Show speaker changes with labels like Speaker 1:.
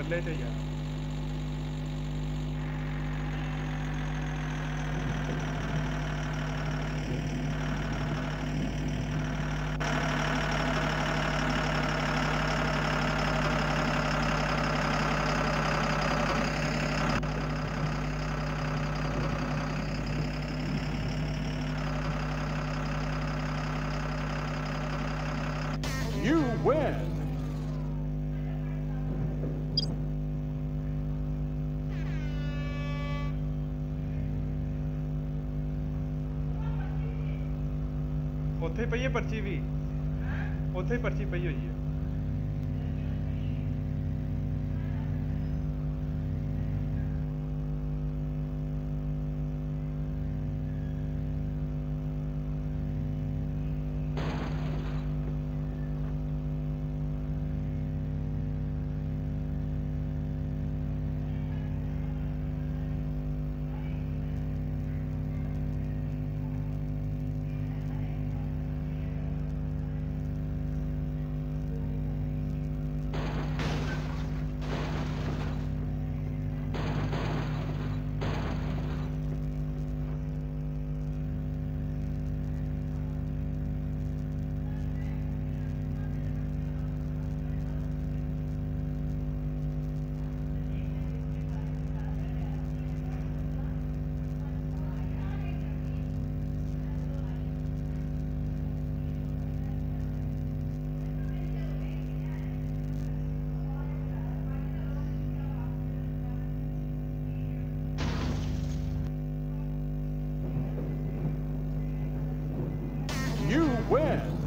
Speaker 1: कर लेते यार
Speaker 2: You win!
Speaker 1: ਉੱਥੇ ਪਈ ਹੈ ਪਰਚੀ ਵੀ? ਉੱਥੇ ਹੀ ਪਰਚੀ ਪਈ ਹੋਈ ਹੈ।
Speaker 2: Win.